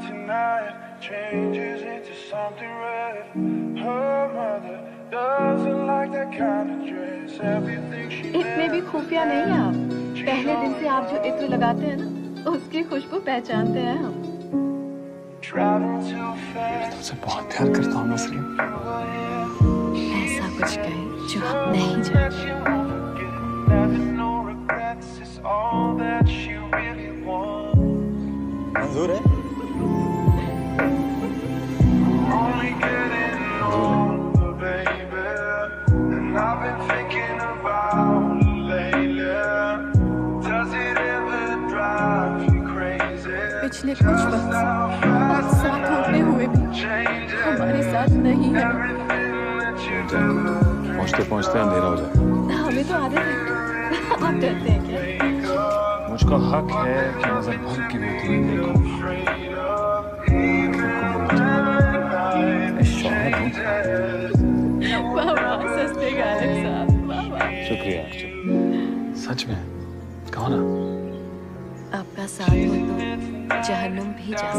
down tonight changes into something red. Her mother doesn't like that kind of dress. Everything she اس میں بھی خفیہ نہیں ہیں آپ پہلے دن سے آپ جو عطر لگاتے ہیں نا اس کی خوشبو پہچانتے ہیں ہم تم سے بہت پیار کرتا ہوں نسرین ایسا کچھ کہیں جو ہم نہیں جانتے منظور ہے پچھلے کچھ وقت ساتھ ہوتے ہوئے بھی ہمارے ساتھ نہیں ہے۔ پہنچتے پہنچتے اندھیرا ہو جائے۔ ہمیں تو عادت ہے آپ ڈرتے ہیں کیا؟ مجھ کا حق ہے کہ نظر بھر کی وہ تمہیں دیکھو سستے گانے شکریہ سچ میں کہو نا آپ کا ساتھ ہو تو جہنم بھی جا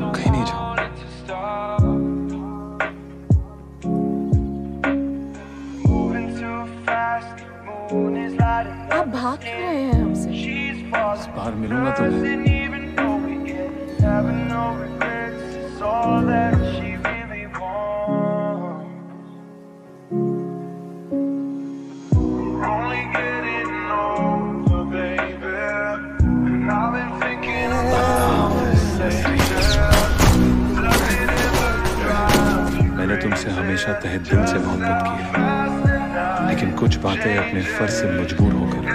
لوٹ کہیں نہیں جاؤں آپ بھاگ رہے ہیں ہم سے؟ اس بار ملوں گا تمہیں۔ نے تم سے ہمیشہ تہ دل سے محبت کی ہے۔ لیکن کچھ باتیں اپنے فرض سے مجبور ہو کر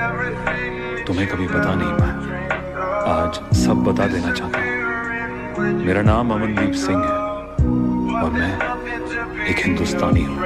تمہیں کبھی بتا نہیں پایا آج سب بتا دینا چاہتا ہوں۔ میرا نام امن دیپ سنگھ ہے اور میں ایک ہندوستانی ہوں۔